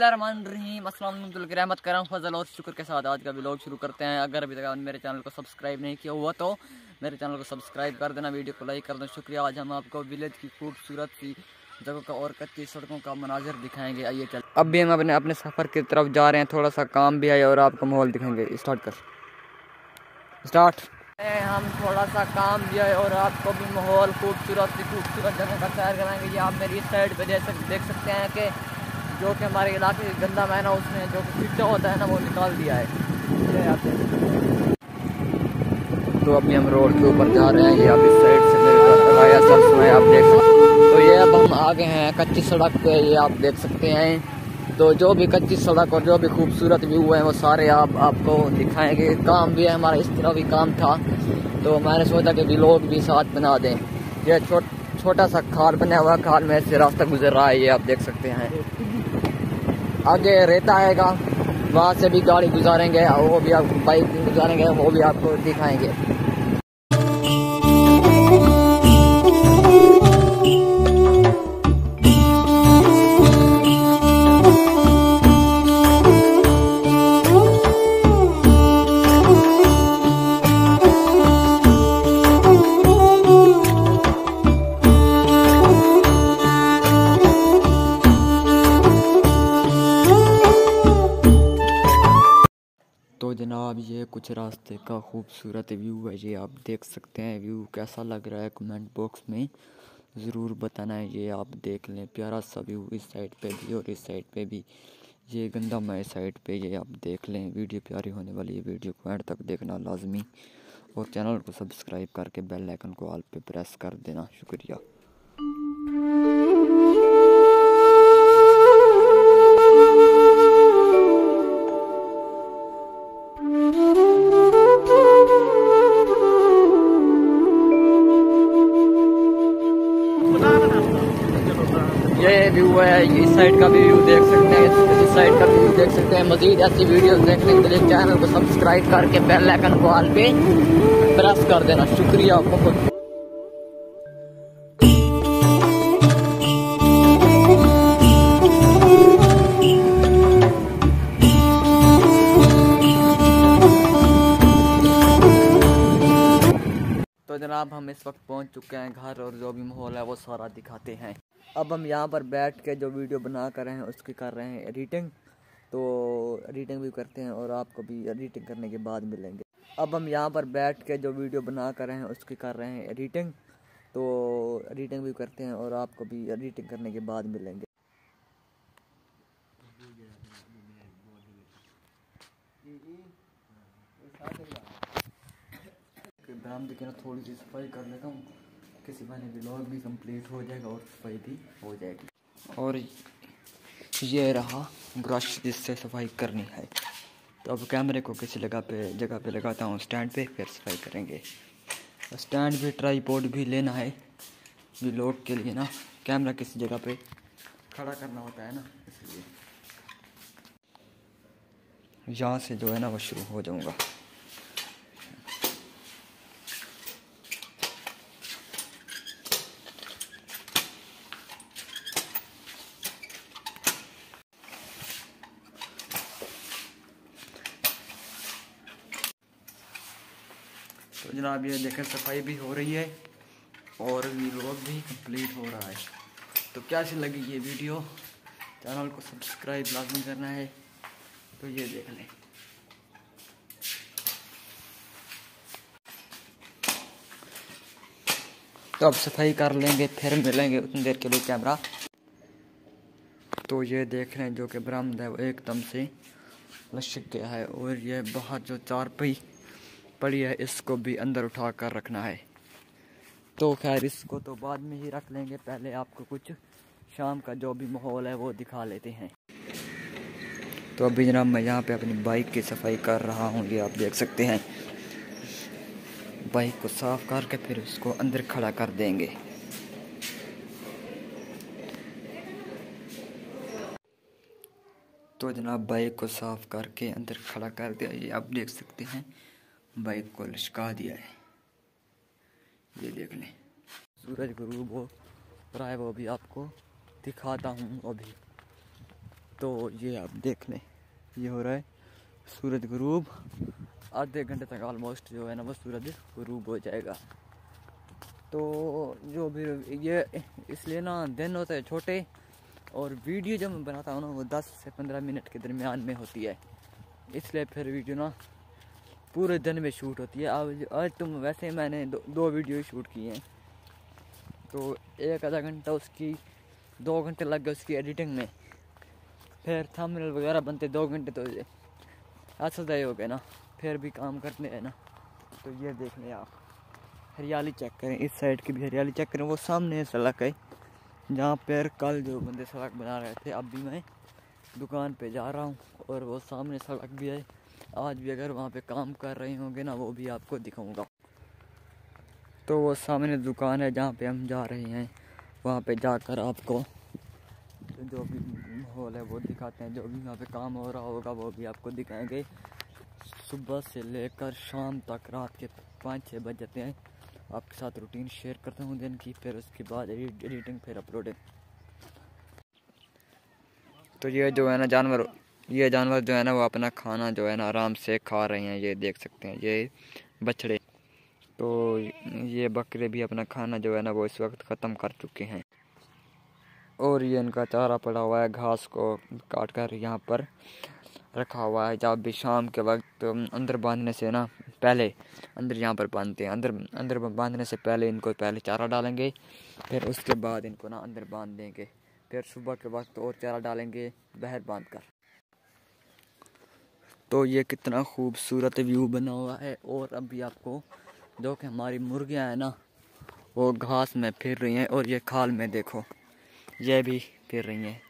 वालेकुम करम फजल और शुक्र के साथ आज का व्लॉग शुरू करते हैं। अगर अभी तक आपने मेरे चैनल को सब्सक्राइब नहीं किया हुआ तो मेरे चैनल को सब्सक्राइब कर देना, वीडियो को लाइक कर देना। शुक्रिया, आज हम आपको विलेज की खूबसूरत सी जगह का और कच्ची सड़कों का मनाजर दिखाएँगे। आइए चल। अब भी हम अपने अपने सफ़र की तरफ़ जा रहे हैं, थोड़ा सा काम भी है और आपको माहौल दिखाएँगे। स्टार्ट कर। स्टार्ट हम थोड़ा सा काम भी है और आपको भी माहौल खूबसूरत खूबसूरत जगह का सैर कराएँगे। ये आप मेरी साइड पर देख सकते हैं कि जो कि हमारे इलाके गंदा मैना उसने जो कि फिट होता है ना, वो निकाल दिया है। तो अभी हम रोड के ऊपर जा रहे हैं, ये इस साइड से मेरे सब समय आप देख सकते तो ये अब हम आ गए हैं, कच्ची सड़क पे, ये आप देख सकते हैं। तो जो भी कच्ची सड़क और जो भी खूबसूरत व्यू है, वो सारे आप, आपको दिखाएँगे। काम भी है हमारा, इस तरह भी काम था। तो मैंने सोचा कि लोग भी साथ बना दें। ये छोटा सा खाल बना हुआ खाल में से रास्ता गुजर रहा है, ये आप देख सकते हैं। आगे रहता आएगा, वहाँ से भी गाड़ी गुजारेंगे, वो भी आप बाइक गुजारेंगे, वो भी आपको दिखाएँगे। जनाब ये कुछ रास्ते का खूबसूरत व्यू है ये आप देख सकते हैं व्यू कैसा लग रहा है कमेंट बॉक्स में ज़रूर बताना है ये आप देख लें प्यारा सा व्यू इस साइड पे भी और इस साइड पे भी। ये गंदा मैं साइड पे ये आप देख लें, वीडियो प्यारी होने वाली है, वीडियो को एंड तक देखना लाजमी। और चैनल को सब्सक्राइब करके बेल आइकन को ऑल पे प्रेस कर देना, शुक्रिया। ये व्यू है इस साइड का भी व्यू देख सकते हैं, इस साइड का भी व्यू देख सकते हैं। मजीद ऐसी वीडियो देखने के लिए चैनल को सब्सक्राइब करके बेल आइकन को ऑल पे प्रेस कर देना। शुक्रिया बहुत। जनाब, हम इस वक्त पहुँच चुके हैं घर और जो भी माहौल है वो सारा दिखाते हैं। अब हम यहाँ पर बैठ के जो वीडियो बना कर रहे हैं, उसकी कर रहे हैं एडिटिंग तो एडिटिंग भी करते हैं और आपको भी एडिटिंग करने के बाद मिलेंगे। अब हम यहाँ पर बैठ के जो वीडियो बना कर रहे हैं, उसकी कर रहे हैं एडिटिंग तो एडिटिंग भी करते हैं और आपको भी एडिटिंग करने के बाद मिलेंगे। बरामदे की ना थोड़ी सी सफ़ाई कर लेता हूँ। किसी बहाने ब्लॉग भी कंप्लीट हो जाएगा और सफ़ाई भी हो जाएगी। और ये रहा ब्रश जिससे सफ़ाई करनी है। तो अब कैमरे को किसी जगह पे जगह पे लगाता हूँ स्टैंड पे, फिर सफ़ाई करेंगे। स्टैंड भी ट्राईपोर्ड भी लेना है ब्लॉग के लिए ना। कैमरा किसी जगह पे खड़ा करना होता है ना, इसलिए। यहाँ से जो है ना, वो शुरू हो जाऊँगा। जनाब, ये देखें, सफ़ाई भी हो रही है और व्लॉग भी कंप्लीट हो रहा है। तो क्या सी लगी ये वीडियो चैनल को सब्सक्राइब लाजमी करना है। तो ये देख लें। तो अब सफ़ाई कर लेंगे, फिर मिलेंगे उतनी देर के लिए कैमरा तो ये देख रहे हैं जो कि बरामद है वो एकदम से लशक गया है और ये बाहर जो चार पई पड़ी है इसको भी अंदर उठा कर रखना है। तो खैर, इसको तो बाद में ही रख लेंगे। पहले आपको कुछ शाम का जो भी माहौल है, वो दिखा लेते हैं। तो अभी जनाब, मैं यहाँ पे अपनी बाइक की सफ़ाई कर रहा हूँ। ये आप देख सकते हैं। बाइक को साफ़ करके फिर उसको अंदर खड़ा कर देंगे। तो जनाब, बाइक को साफ़ करके अंदर खड़ा कर दिया। ये आप देख सकते हैं। बाइक को लचका दिया है। ये देख लें। सूरज गुरूब हो रहा है वो भी आपको दिखाता हूँ अभी। तो ये आप देख लें, ये हो रहा है सूरज गरूब। आधे घंटे तक ऑलमोस्ट जो है ना वो सूरज गरूब हो जाएगा। तो जो भी ये इसलिए ना दिन होते हैं छोटे, और वीडियो जब मैं बनाता हूँ ना वो 10 से 15 मिनट के दरमियान में होती है। इसलिए फिर वीडियो ना पूरे दिन में शूट होती है। आज आज तुम वैसे मैंने दो, दो वीडियो शूट किए हैं। तो एक आधा घंटा उसकी दो घंटे लग गए उसकी एडिटिंग में। फिर थंबनेल वगैरह बनते दो घंटे तो असलदाई हो गए ना। फिर भी काम करते हैं ना। तो ये देख लें आप। हरियाली चेक करें इस साइड की भी हरियाली चेक करें। वो सामने है सड़क है जहाँ पर कल जो बंदे सड़क बना रहे थे अब भी मैं दुकान पे जा रहा हूँ और वो सामने सड़क भी है। आज भी अगर वहाँ पे काम कर रहे होंगे ना, वो भी आपको दिखाऊँगा। तो वो सामने दुकान है जहाँ पे हम जा रहे हैं। वहाँ पे जाकर आपको जो भी माहौल है वो दिखाते हैं। जो भी वहाँ पे काम हो रहा होगा, वो भी आपको दिखाएँगे। सुबह से लेकर शाम तक, रात के पाँच छः बज जाते हैं। आपके साथ रूटीन शेयर करता हूँ दिन की, फिर उसके बाद एडिटिंग फिर अपलोडिंग तो ये जो है ना, जानवर ये जानवर जो है ना, वो अपना खाना जो है ना आराम से खा रहे हैं, ये देख सकते हैं, ये बछड़े। तो ये बकरे भी अपना खाना जो है ना, वो इस वक्त ख़त्म कर चुके हैं। और ये इनका चारा पड़ा हुआ है, घास को काट कर यहाँ पर रखा हुआ है। जब भी शाम के वक्त अंदर बांधने से ना, पहले अंदर यहाँ पर बांधते हैं, अंदर अंदर बांधने से पहले इनको पहले चारा डालेंगे, फिर उसके बाद इनको ना अंदर बाँध देंगे, फिर सुबह के वक्त और चारा डालेंगे बहर बाँध कर तो ये कितना खूबसूरत व्यू बना हुआ है और अभी आपको जो कि हमारी मुर्गियाँ हैं ना, वो घास में फिर रही हैं और ये खाल में देखो, ये भी फिर रही हैं।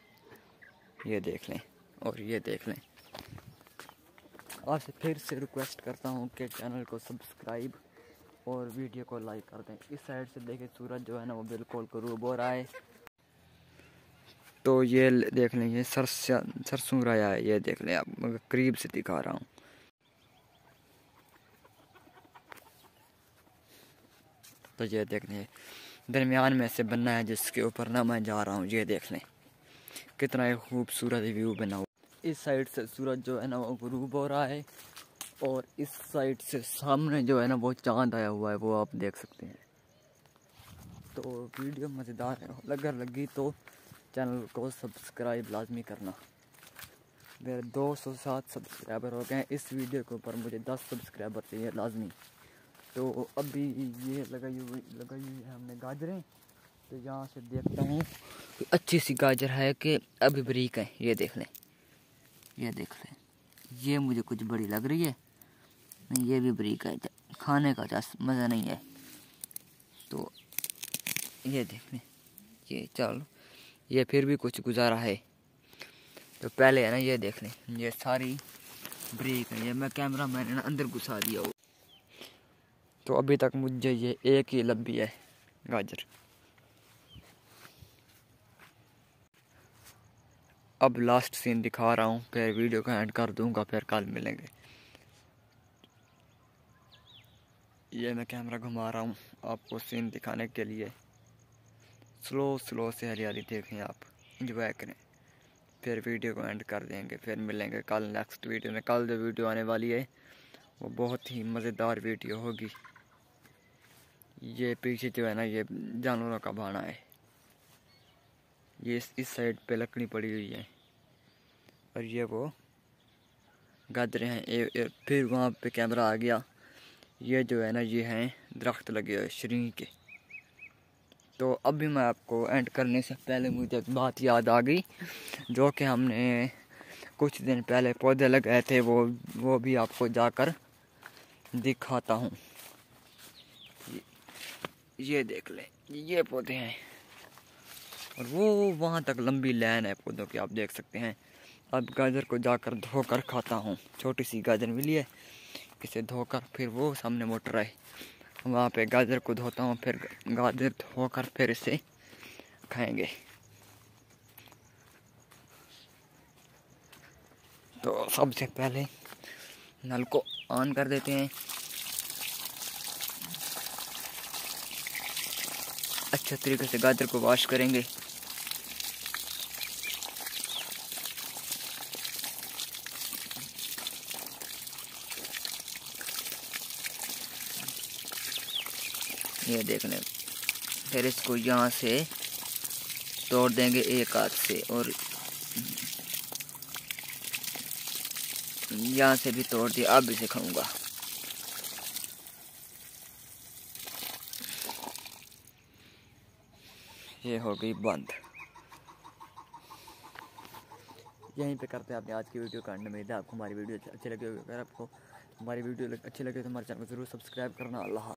ये देख लें और ये देख लें। आपसे फिर से रिक्वेस्ट करता हूँ कि चैनल को सब्सक्राइब और वीडियो को लाइक कर दें। इस साइड से देखें, सूरज जो है ना, वो बिल्कुल करूब हो रहा है। तो ये देख लें, ये सरसा सरसों राया है, ये देख लें आप करीब से दिखा रहा हूँ। तो ये देख लें, दरमियान में से बनना है जिसके ऊपर ना मैं जा रहा हूँ, ये देख लें। कितना एक खूबसूरत व्यू बना हुआ इस साइड से सूरज जो है ना, वो गुरूब हो रहा है, और इस साइड से सामने जो है ना, वो चाँद आया हुआ है, वो आप देख सकते हैं। तो वीडियो मज़ेदार है अगर लगी तो चैनल को सब्सक्राइब लाजमी करना। मेरे दो सौ सात सब्सक्राइबर हो गए इस वीडियो के ऊपर मुझे दस सब्सक्राइबर चाहिए लाजमी। तो अभी ये लगाई हुई लगाई हुई है हमने गाजरें। तो यहाँ से देखता हूँ तो अच्छी सी गाजर है कि अभी बरीक है। ये देख लें, ये देख लें। ये मुझे कुछ बड़ी लग रही है। ये भी बरीक है। खाने का जस मज़ा नहीं है। तो ये देख लें। ये चलो। ये फिर भी कुछ गुजारा है। तो पहले है ना ये देख लें, ये सारी ब्रेक है, ये मैं कैमरा मैंने ना, अंदर घुसा दिया हो। तो अभी तक मुझे ये एक ही लंबी है, गाजर। अब लास्ट सीन दिखा रहा हूँ, फिर वीडियो का एंड कर दूँगा, फिर कल मिलेंगे। ये मैं कैमरा घुमा रहा हूँ आपको सीन दिखाने के लिए। स्लो स्लो से हरियाली देखें आप। इंजॉय करें। फिर वीडियो को एंड कर देंगे। फिर मिलेंगे कल नेक्स्ट वीडियो में। कल जो वीडियो आने वाली है वो बहुत ही मज़ेदार वीडियो होगी। ये पीछे जो है ना ये जानवरों का भाना है। ये इस, इस साइड पे लकड़ी पड़ी हुई है। और ये वो गदरे हैं। ए, ए, फिर वहाँ पे कैमरा आ गया। ये जो है ना ये हैं दरख्त लगे हुए श्री के। तो अभी मैं आपको एंड करने से पहले मुझे एक बात याद आ गई जो कि हमने कुछ दिन पहले पौधे लगाए थे वो वो भी आपको जाकर दिखाता हूँ। ये, ये देख लें ये पौधे हैं और वो वहाँ तक लंबी लाइन है पौधों की आप देख सकते हैं। अब गाजर को जाकर धोकर खाता हूँ छोटी सी गाजर मिली है इसे धोकर फिर वो सामने मोटर है वहाँ पे गाजर को धोता हूँ, फिर गाजर धोकर फिर इसे खाएँगे। तो सबसे पहले नल को ऑन कर देते हैं। अच्छे तरीके से गाजर को वॉश करेंगे। ये देखने। फिर इसको यहाँ से तोड़ देंगे एक हाथ से और यहाँ से भी तोड़ दिया। अब इसे खाऊँगा। ये हो गई बंद। यहीं पे करते हैं अपने आज की वीडियो का अंड में आपको हमारी वीडियो अच्छी लगी होगी। अगर आपको हमारी वीडियो अच्छी लगे तो हमारे चैनल को ज़रूर सब्सक्राइब करना। अल्लाह